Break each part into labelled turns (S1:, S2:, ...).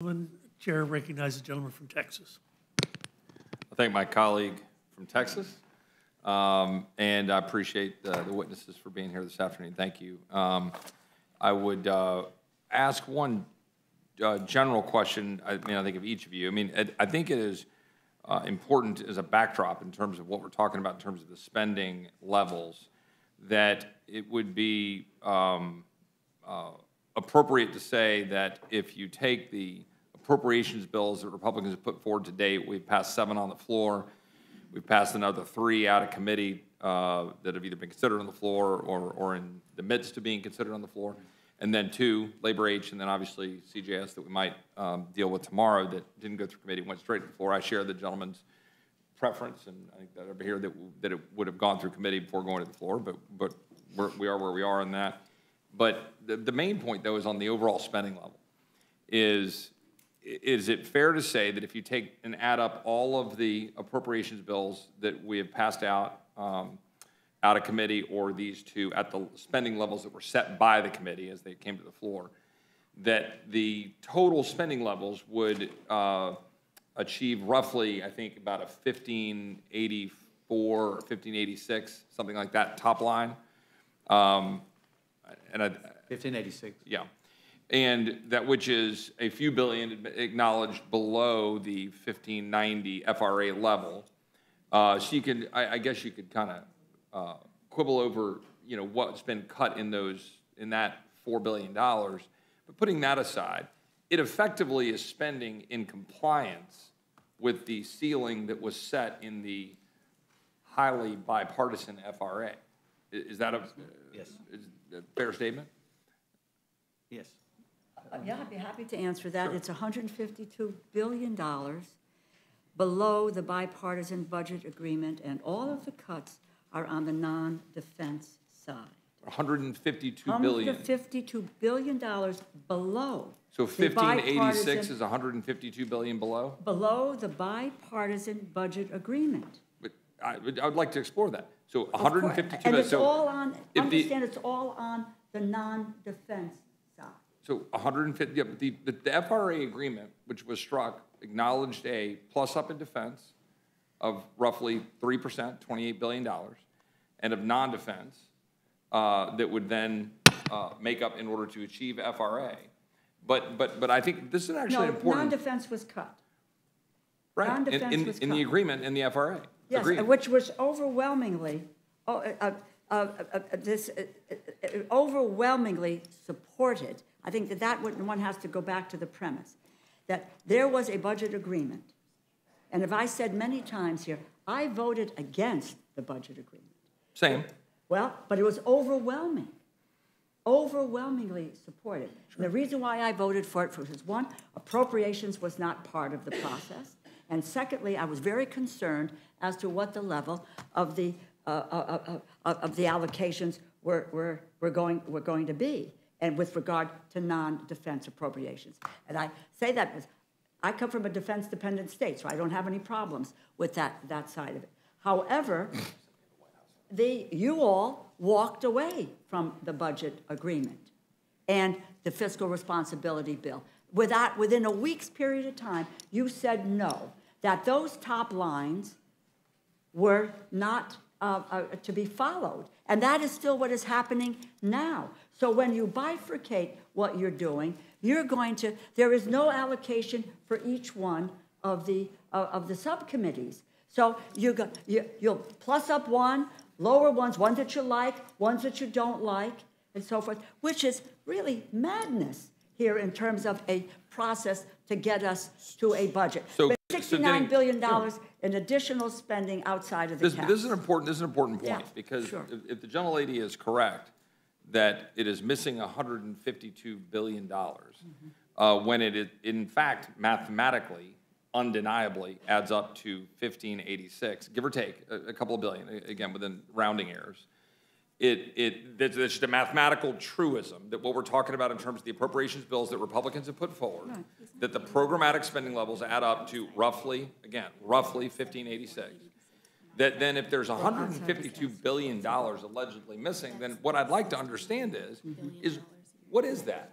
S1: Gentleman, Chair recognizes the gentleman from Texas.
S2: I thank my colleague from Texas, um, and I appreciate the witnesses for being here this afternoon. Thank you. Um, I would uh, ask one uh, general question, I mean, I think of each of you. I mean, I- I think it is uh, important as a backdrop in terms of what we're talking about in terms of the spending levels, that it would be um, uh, appropriate to say that if you take the appropriations bills that Republicans have put forward to date, we've passed seven on the floor, we've passed another three out of committee uh, that have either been considered on the floor or, or in the midst of being considered on the floor, and then two, Labor H, and then obviously CJS that we might um, deal with tomorrow that didn't go through committee, went straight to the floor. I share the gentleman's preference, and I think that over here that, that it would have gone through committee before going to the floor, but, but we're, we are where we are on that. But the, the main point, though, is on the overall spending level. Is, is it fair to say that if you take and add up all of the appropriations bills that we have passed out, um, out of committee, or these two at the spending levels that were set by the committee as they came to the floor, that the total spending levels would uh, achieve roughly, I think, about a 1584 or 1586, something like that, top line. Um, And I,
S3: 1586.
S2: yeah. And that which is a few billion acknowledged below the 1590 FRA level. Uh, So you could, I, I guess you could kind of uh, quibble over, you know, what's been cut in those, in that $4 billion. But putting that aside, it effectively is spending in compliance with the ceiling that was set in the highly bipartisan FRA. Is that a?
S3: Yes.
S2: Is that a fair statement?
S3: Yes.
S4: Uh, Yeah, I'd be happy to answer that. It's $152 billion below the bipartisan budget agreement, and all of the cuts are on the non-defense side.
S2: 152 billion.
S4: $152 billion below.
S2: So
S4: the
S2: 1586 is 152 billion below?
S4: Below the bipartisan budget agreement.
S2: But I would, I would like to explore that. So
S4: Of course.
S2: 152
S4: And
S2: billion,
S4: it's all
S2: so,
S4: on,
S2: the-
S4: understand, it's all on the non-defense.
S2: So 150, yeah, but the, the the FRA agreement, which was struck, acknowledged a plus up in defense of roughly 3%, $28 billion, and of non-defense, uh, that would then uh, make up in order to achieve FRA. But, but, but I think this is actually
S4: No,
S2: important.
S4: non-defense was cut.
S2: Right, in-
S4: non-defense
S2: in,
S4: was
S2: in the agreement, in the FRA.
S4: Yes,
S2: Agreed.
S4: which was overwhelmingly, oh, uh, uh, uh, uh, this, overwhelmingly supported. I think that that one one has to go back to the premise, that there was a budget agreement. And if I said many times here, I voted against the budget agreement.
S2: Same.
S4: Well, but it was overwhelming, overwhelmingly supported. And the reason why I voted for it was, one, appropriations was not part of the process. And secondly, I was very concerned as to what the level of the, uh, uh, uh, uh, of the allocations were, were, were going, were going to be, and with regard to non-defense appropriations. And I say that because I come from a defense-dependent state, so I don't have any problems with that, that side of it. However, the, you all walked away from the budget agreement and the fiscal responsibility bill. Without, within a week's period of time, you said no, that those top lines were not uh, uh, to be followed. And that is still what is happening now. So when you bifurcate what you're doing, you're going to, there is no allocation for each one of the, uh, of the subcommittees. So you go, you, you'll plus up one, lower ones, ones that you like, ones that you don't like, and so forth, which is really madness here in terms of a process to get us to a budget.
S2: So-
S4: But
S2: so
S4: Sixty-nine
S2: getting-
S4: billion dollars in additional spending outside of the
S2: This,
S4: cap.
S2: this is an important, this is an important
S4: Yeah,
S2: point, because
S4: sure.
S2: if, if the gentlelady is correct, that it is missing hundred and fifty-two billion dollars,
S4: Mm-hmm.
S2: uh, when it, is- in fact, mathematically, undeniably, adds up to fifteen eighty-six, give or take, a, a couple of billion, again, within rounding errors. It, it, that's that's just a mathematical truism, that what we're talking about in terms of the appropriations bills that Republicans have put forward, that the programmatic spending levels add up to roughly, again, roughly fifteen eighty-six. That then if there's hundred and fifty-two billion dollars allegedly missing, then what I'd like to understand is, is what is that?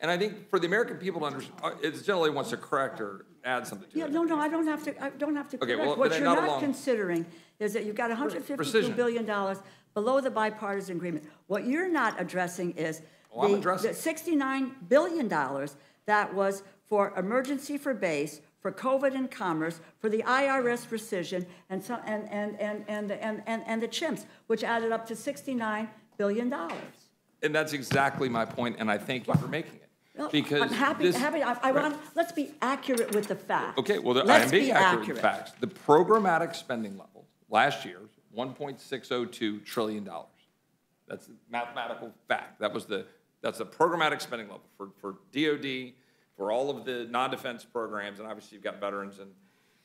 S2: And I think for the American people to understand, uh, it's generally wants to correct or add something to
S4: Yeah,
S2: it.
S4: no, no, I don't have to, I don't have to
S2: Okay, well,
S4: correct.
S2: but
S4: What you're
S2: not
S4: not considering is that you've got hundred fifty-two
S2: Rescission.
S4: billion dollars below the bipartisan agreement. What you're not addressing is
S2: Oh, I'm
S4: the-
S2: addressing.
S4: the sixty-nine billion dollars that was for emergency for base, for COVID and commerce, for the IRS rescission, and so, and, and, and, and, and, and, and the chimps, which added up to sixty-nine billion dollars.
S2: And that's exactly my point, and I thank you for making it. Because
S4: I'm happy,
S2: this-
S4: happy, I, I
S2: Right.
S4: want, let's be accurate with the facts.
S2: Okay, well, the- I
S4: Let's
S2: am being
S4: be
S2: accurate with the facts. The programmatic spending level last year, one point six oh two trillion dollars. That's a mathematical fact. That was the, that's the programmatic spending level for, for DOD, for all of the non-defense programs, and obviously you've got veterans and,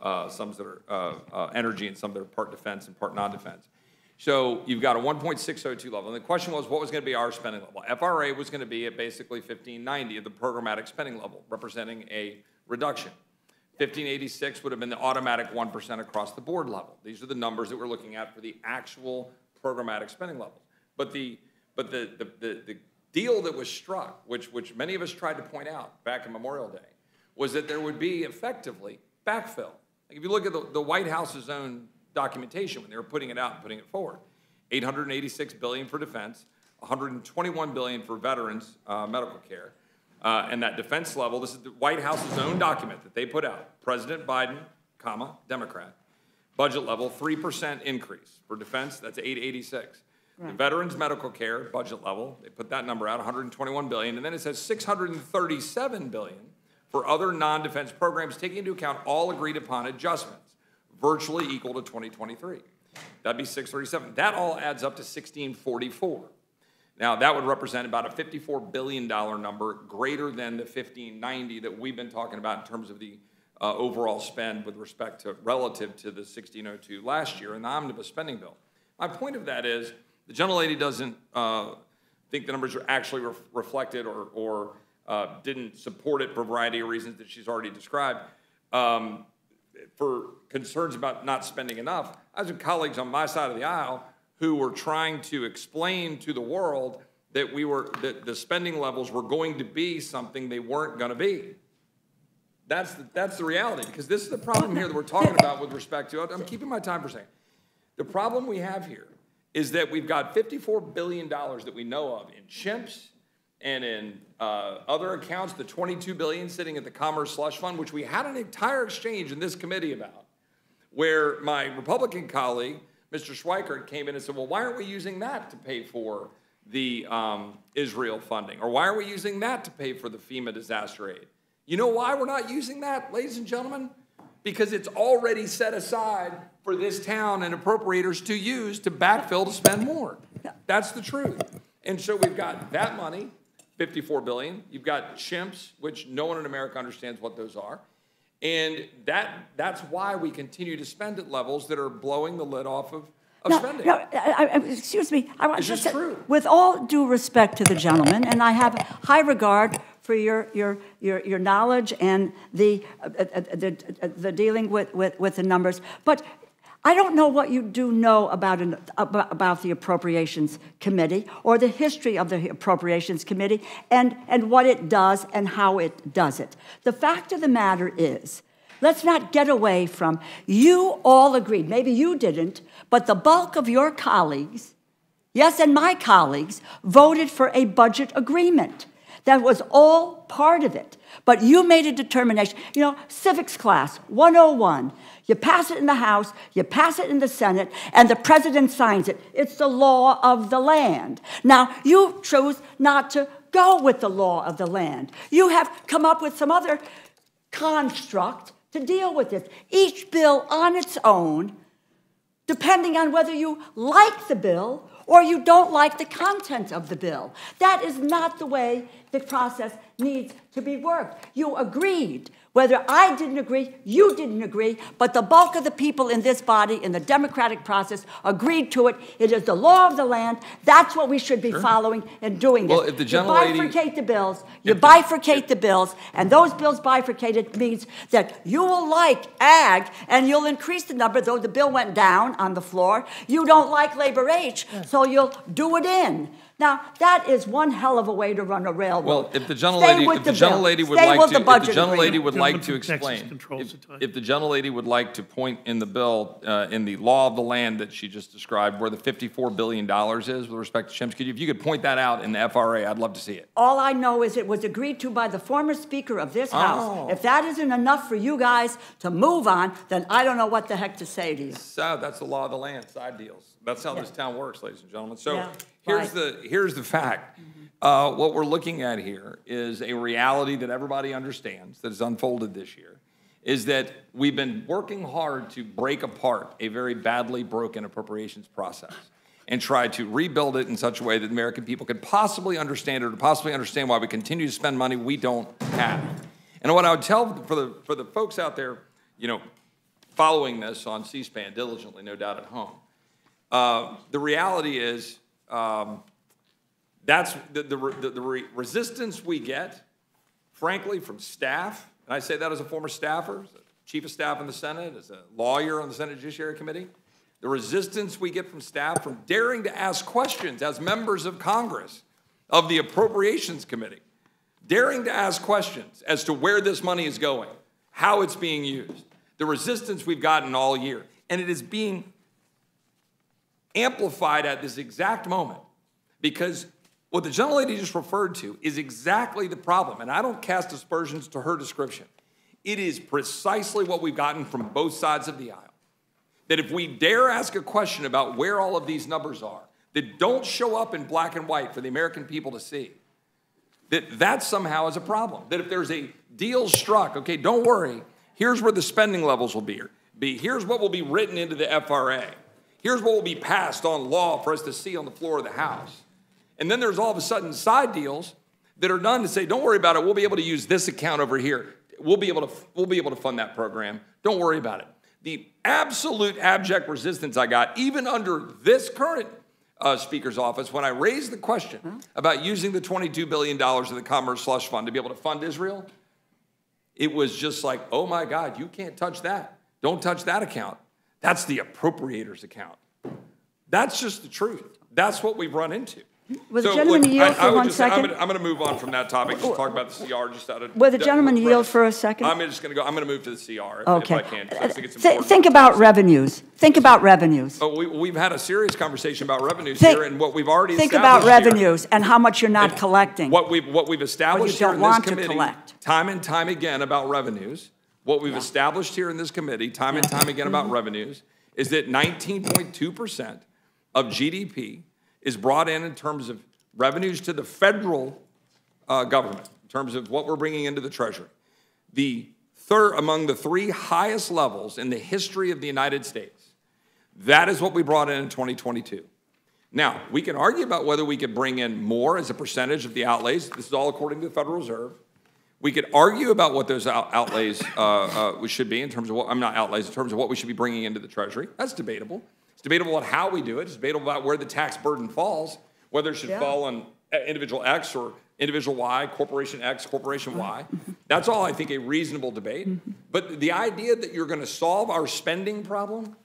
S2: uh, some that are, uh, uh, energy and some that are part defense and part non-defense. So you've got a one point six oh two level, and the question was, what was gonna be our spending level? FRA was gonna be at basically fifteen ninety of the programmatic spending level, representing a reduction. 1586 would have been the automatic 1% across the board level. These are the numbers that we're looking at for the actual programmatic spending levels. But the, but the, the, the, the deal that was struck, which, which many of us tried to point out back in Memorial Day, was that there would be effectively backfill. Like if you look at the, the White House's own documentation when they were putting it out and putting it forward, 886 billion for defense, 121 billion for veterans uh, medical care, uh, and that defense level. This is the White House's own document that they put out. President Biden, comma Democrat, budget level three percent increase for defense. That's 886. The veterans medical care budget level, they put that number out, 121 billion, and then it says 637 billion for other non-defense programs, taking into account all agreed upon adjustments, virtually equal to 2023. That'd be 637. That all adds up to 1644. Now, that would represent about a $54 billion number, greater than the 1590 that we've been talking about in terms of the uh, overall spend with respect to, relative to the 1602 last year in the omnibus spending bill. My point of that is, the gentlelady doesn't uh, think the numbers are actually ref- reflected or, or uh, didn't support it for a variety of reasons that she's already described. Um, for concerns about not spending enough, I was colleagues on my side of the aisle who were trying to explain to the world that we were, that the spending levels were going to be something they weren't gonna be. That's, the- that's the reality, because this is the problem here that we're talking about with respect to, I'm keeping my time for a second. The problem we have here is that we've got fifty-four billion dollars that we know of in chimps and in uh, other accounts, the twenty-two billion sitting at the Commerce Slush Fund, which we had an entire exchange in this committee about, where my Republican colleague, Mr. Schweikert, came in and said, well, why aren't we using that to pay for the um, Israel funding? Or why are we using that to pay for the FEMA disaster aid? You know why we're not using that, ladies and gentlemen? Because it's already set aside for this town and appropriators to use to backfill to spend more. That's the truth. And so we've got that money, 54 billion. You've got chimps, which no one in America understands what those are. And that, that's why we continue to spend at levels that are blowing the lid off of, of
S4: No,
S2: spending.
S4: no, I- I- excuse me. I want
S2: It's
S4: to
S2: just true.
S4: With all due respect to the gentleman, and I have high regard for your, your, your, your knowledge and the, uh, uh, uh, the, uh, the dealing with, with, with the numbers, but I don't know what you do know about, an, about, the Appropriations Committee or the history of the Appropriations Committee and, and what it does and how it does it. The fact of the matter is, Let's not get away from, you all agreed, maybe you didn't, but the bulk of your colleagues, yes, and my colleagues, voted for a budget agreement. That was all part of it. But you made a determination. You know, civics class 101. You pass it in the House, you pass it in the Senate, and the president signs it. It's the law of the land. Now, you chose not to go with the law of the land. You have come up with some other construct to deal with this. Each bill on its own, depending on whether you like the bill or you don't like the content of the bill. That is not the way the process needs to be worked. You agreed. Whether I didn't agree, you didn't agree, but the bulk of the people in this body, in the democratic process, agreed to it. It is the law of the land. That's what we should be following and doing
S2: Well,
S4: it.
S2: if the
S4: you
S2: gentlelady-
S4: bifurcate the bills, you
S2: If the-
S4: bifurcate the bills, and those bills bifurcated means that you will like ag and you'll increase the number, though the bill went down on the floor. You don't like labor H, so you'll do it in. Now, that is one hell of a way to run a railroad.
S2: Well, if the
S4: Stay
S2: gentlelady,
S4: with
S2: if the
S4: the bill.
S2: gentlelady would
S4: Stay
S2: like to,
S4: the
S2: if the
S4: budget
S2: gentlelady would like to
S1: Gentleman from Texas
S2: explain, if,
S1: the time.
S2: if the gentlelady would like to point in the bill, uh, in the law of the land that she just described, where the fifty-four billion dollars is with respect to chimps, could you, if you could point that out in the FRA, I'd love to see it.
S4: All I know is it was agreed to by the former Speaker of this House.
S2: Oh.
S4: If that isn't enough for you guys to move on, then I don't know what the heck to say to you.
S2: So that's the law of the land, side deals. That's how this town works, ladies and gentlemen. So
S4: Yeah,
S2: here's
S4: right.
S2: the, here's the fact. Uh, what we're looking at here is a reality that everybody understands that has unfolded this year, is that we've been working hard to break apart a very badly broken appropriations process and try to rebuild it in such a way that American people could possibly understand it or possibly understand why we continue to spend money we don't have. And what I would tell for the, for the folks out there, you know, following this on C-SPAN diligently, no doubt at home, uh, the reality is um, that's the, the, the, the re- resistance we get, frankly, from staff, and I say that as a former staffer, as chief of staff in the Senate, as a lawyer on the Senate Judiciary Committee, the resistance we get from staff from daring to ask questions as members of Congress of the Appropriations Committee, daring to ask questions as to where this money is going, how it's being used, the resistance we've gotten all year. And it is being amplified at this exact moment because what the gentlelady just referred to is exactly the problem. And I don't cast aspersions to her description. It is precisely what we've gotten from both sides of the aisle. That if we dare ask a question about where all of these numbers are, that don't show up in black and white for the American people to see, that that somehow is a problem. That if there's a deal struck, okay, don't worry, here's where the spending levels will be. be. Here's what will be written into the FRA. Here's what will be passed on law for us to see on the floor of the House. And then there's all of a sudden side deals that are done to say, don't worry about it, we'll be able to use this account over here. We'll be able to, we'll be able to fund that program. Don't worry about it. The absolute abject resistance I got, even under this current uh, Speaker's office, when I raised the question about using the $22 billion of the Commerce Slush Fund to be able to fund Israel, it was just like, oh my God, you can't touch that. Don't touch that account. That's the appropriators account. That's just the truth. That's what we've run into.
S4: Will the
S2: So,
S4: gentleman
S2: look,
S4: yield
S2: I- I
S4: for
S2: would
S4: one
S2: just say- I'm going to move on from that topic, just talk about the CR just out of.
S4: Will the gentleman yield for a second?
S2: I'm just going to go, I'm going to move to the CR if- if I can. I think it's important.
S4: Think about revenues. Think about revenues.
S2: But we, we've had a serious conversation about revenues
S4: Think-
S2: here and what we've already
S4: Think about
S2: here.
S4: revenues and how much you're not collecting.
S2: What we've, what we've established here
S4: don't
S2: in this
S4: want to
S2: committee,
S4: collect.
S2: time and time again about revenues, what we've established here in this committee, time and time again
S4: Mm-hmm.
S2: about revenues, is that 19.2% of GDP is brought in in terms of revenues to the federal uh, government, in terms of what we're bringing into the treasury. The third, among the three highest levels in the history of the United States. That is what we brought in in 2022. Now, we can argue about whether we could bring in more as a percentage of the outlays. This is all according to the Federal Reserve. We could argue about what those out- outlays uh, uh, should be in terms of what, I'm not outlays, in terms of what we should be bringing into the Treasury. That's debatable. It's debatable on how we do it. It's debatable about where the tax burden falls, whether it should
S4: Yeah.
S2: fall on uh, individual X or individual Y, corporation X, corporation Y. That's all I think a reasonable debate. But the idea that you're going to solve our spending problem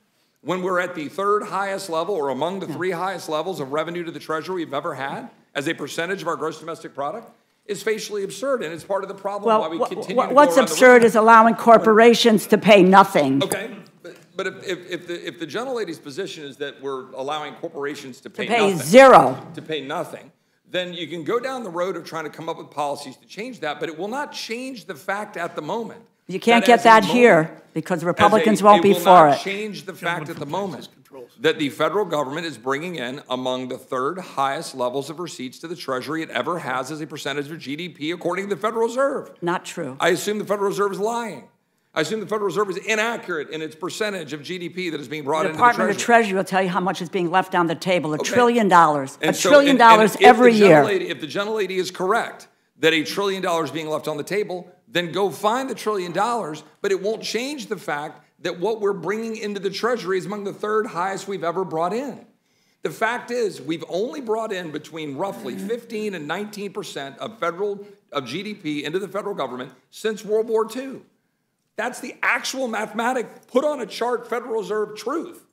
S2: when we're at the third highest level or among the three highest levels of revenue to the Treasury we've ever had as a percentage of our gross domestic product is facially absurd, and it's part of the problem why
S4: Well,
S2: we continue
S4: wha-
S2: to go
S4: what's
S2: around the
S4: absurd
S2: room.
S4: is allowing corporations to pay nothing.
S2: Okay, but, but if, if, if the, if the gentlelady's position is that we're allowing corporations to pay
S4: To pay
S2: nothing.
S4: zero.
S2: To pay nothing, then you can go down the road of trying to come up with policies to change that, but it will not change the fact at the moment.
S4: You can't
S2: that
S4: get that
S2: moment-
S4: here because the
S2: as a-
S4: Republicans won't be
S2: will
S4: for
S2: not
S4: it.
S2: change the fact at the moment
S1: Texas controls.
S2: That the federal government is bringing in among the third highest levels of receipts to the Treasury it ever has as a percentage of GDP, according to the Federal Reserve.
S4: Not true.
S2: I assume the Federal Reserve is lying. I assume the Federal Reserve is inaccurate in its percentage of GDP that is being brought
S4: The
S2: into
S4: Department
S2: the
S4: of
S2: Treasury.
S4: Treasury will tell you how much is being left on the table, a
S2: Okay.
S4: trillion dollars, a
S2: so-
S4: trillion
S2: and- and
S4: dollars
S2: the
S4: every year.
S2: gentlelady- If the gentlelady is correct that a trillion dollars being left on the table, then go find the trillion dollars, but it won't change the fact that what we're bringing into the Treasury is among the third highest we've ever brought in. The fact is, we've only brought in between roughly mm. 15 and 19 percent of federal of GDP into the federal government since World War II. That's the actual mathematic put on a chart Federal Reserve truth.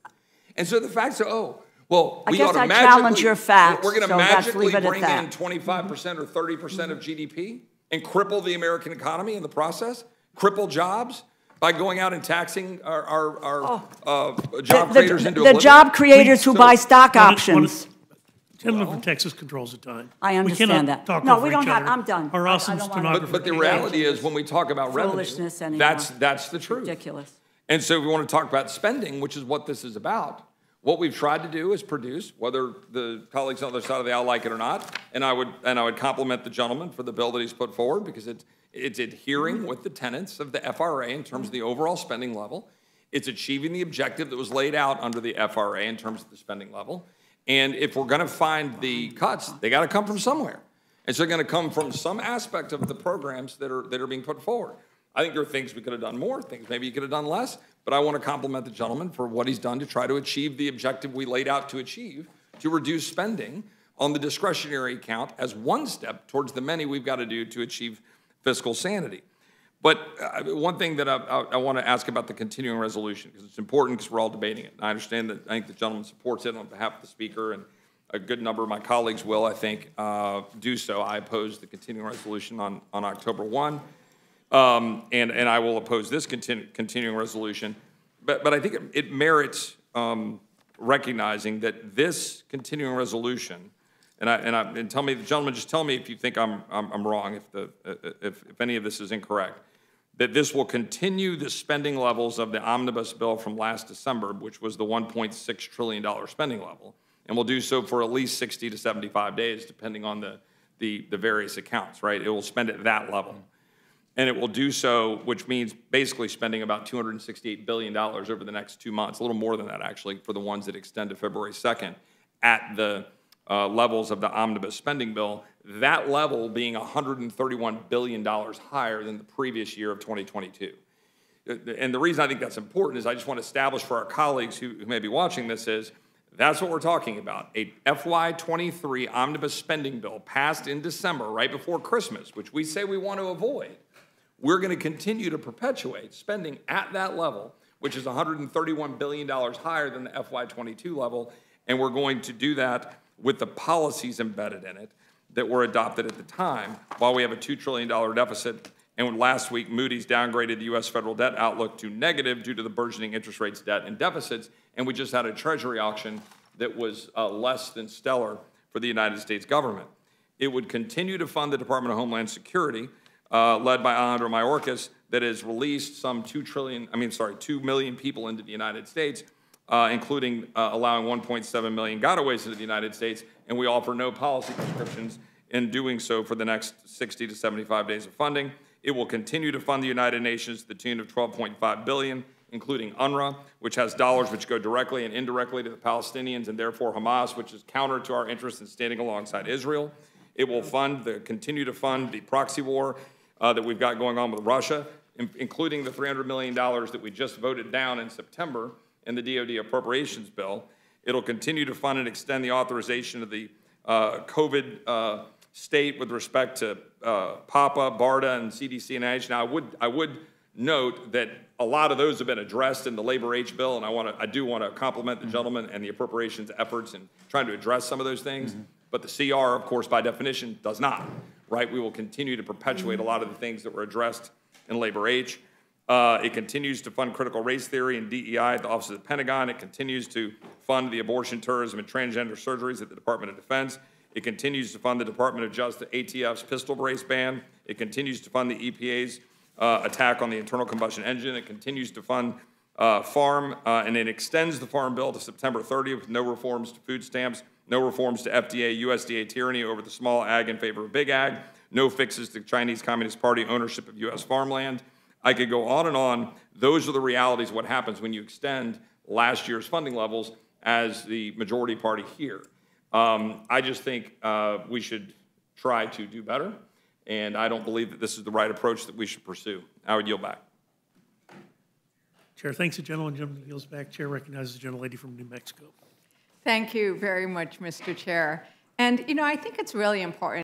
S2: And so the fact that, oh, Well,
S4: I
S2: we
S4: guess
S2: ought to
S4: I challenge your facts.
S2: We're going to
S4: so
S2: magically
S4: leave it at
S2: bring in twenty-five percent or thirty percent of mm-hmm. GDP and cripple the American economy in the process? Cripple jobs by going out and taxing our, our, our, uh,
S4: Oh. The-
S2: job
S4: the-
S2: creators into
S4: The
S2: oblivion?
S4: job creators who
S2: So-
S4: buy stock
S1: One- one-
S4: options.
S1: Gentleman from Texas controls the time.
S4: I
S1: We
S4: understand
S1: cannot
S4: that.
S1: talk
S4: No,
S1: over
S4: we don't
S1: each
S4: have-
S1: other.
S4: I'm done. I-
S1: Our
S4: I
S1: awesome
S4: don't wanna-
S1: stenographer.
S2: But the reality is, when we talk about revenue,
S4: Foolishness
S2: that's, that's the truth.
S4: Ridiculous.
S2: And so if we want to talk about spending, which is what this is about, what we've tried to do is produce, whether the colleagues on the other side of the aisle like it or not, and I would, and I would compliment the gentleman for the bill that he's put forward, because it's, it's adhering with the tenets of the FRA in terms of the overall spending level. It's achieving the objective that was laid out under the FRA in terms of the spending level. And if we're gonna find the cuts, they gotta come from somewhere. And so they're gonna come from some aspect of the programs that are, that are being put forward. I think there are things we could have done more, things maybe you could have done less, but I want to compliment the gentleman for what he's done to try to achieve the objective we laid out to achieve, to reduce spending on the discretionary account as one step towards the many we've got to do to achieve fiscal sanity. But uh, one thing that I, I, I want to ask about the continuing resolution, because it's important because we're all debating it. And I understand that, I think the gentleman supports it on behalf of the speaker, and a good number of my colleagues will, I think, uh, do so. I oppose the continuing resolution on, on October 1. Um, and, and I will oppose this continu- continuing resolution. But, but I think it, it merits um, recognizing that this continuing resolution, and I, and I, and tell me, gentlemen, just tell me if you think I'm, I'm, I'm wrong, if the, if, if any of this is incorrect, that this will continue the spending levels of the omnibus bill from last December, which was the $1.6 trillion spending level, and will do so for at least 60 to 75 days, depending on the, the, the various accounts, right? It will spend at that level. And it will do so, which means basically spending about $268 billion over the next two months, a little more than that, actually, for the ones that extend to February 2nd, at the uh, levels of the omnibus spending bill, that level being $131 billion higher than the previous year of 2022. Uh, And the reason I think that's important is I just want to establish for our colleagues who, who may be watching this is, that's what we're talking about. A FY '23 omnibus spending bill passed in December, right before Christmas, which we say we want to avoid. We're going to continue to perpetuate spending at that level, which is $131 billion higher than the FY '22 level, and we're going to do that with the policies embedded in it that were adopted at the time, while we have a $2 trillion deficit. And last week, Moody's downgraded the U.S. federal debt outlook to negative due to the burgeoning interest rates, debt, and deficits. And we just had a treasury auction that was uh, less than stellar for the United States government. It would continue to fund the Department of Homeland Security, uh, led by Alejandro Mayorkas, that has released some 2 trillion, I mean, sorry, 2 million people into the United States, uh, including uh, allowing 1.7 million gotaways into the United States, and we offer no policy prescriptions in doing so for the next 60 to 75 days of funding. It will continue to fund the United Nations to the tune of 12.5 billion, including UNRWA, which has dollars which go directly and indirectly to the Palestinians and therefore Hamas, which is counter to our interest in standing alongside Israel. It will fund the continue to fund the proxy war uh, that we've got going on with Russia, in- including the $300 million that we just voted down in September in the DoD appropriations bill. It'll continue to fund and extend the authorization of the uh, COVID uh, state with respect to uh, PAHPA, BARDA, and CDC and NIH. Now, I would, I would note that a lot of those have been addressed in the Labor H bill, and I want to, I do want to compliment the gentleman and the appropriations efforts in trying to address some of those things. But the CR, of course, by definition, does not, right? We will continue to perpetuate a lot of the things that were addressed in Labor H. Uh, it continues to fund critical race theory and DEI at the Office of the Pentagon. It continues to fund the abortion, tourism, and transgender surgeries at the Department of Defense. It continues to fund the Department of Justice, ATF's pistol brace ban. It continues to fund the EPA's uh, attack on the internal combustion engine. It continues to fund uh, farm, uh, and it extends the farm bill to September 30th with no reforms to food stamps, no reforms to FDA, USDA tyranny over the small ag in favor of big ag, no fixes to Chinese Communist Party ownership of U.S. farmland. I could go on and on. Those are the realities what happens when you extend last year's funding levels as the majority party here. Um, I just think uh, we should try to do better, and I don't believe that this is the right approach that we should pursue. I would yield back.
S1: Chair thanks the gentleman. Gentleman yields back. Chair recognizes the gentlelady from New Mexico.
S5: Thank you very much, Mr. Chair. And, you know, I think it's really important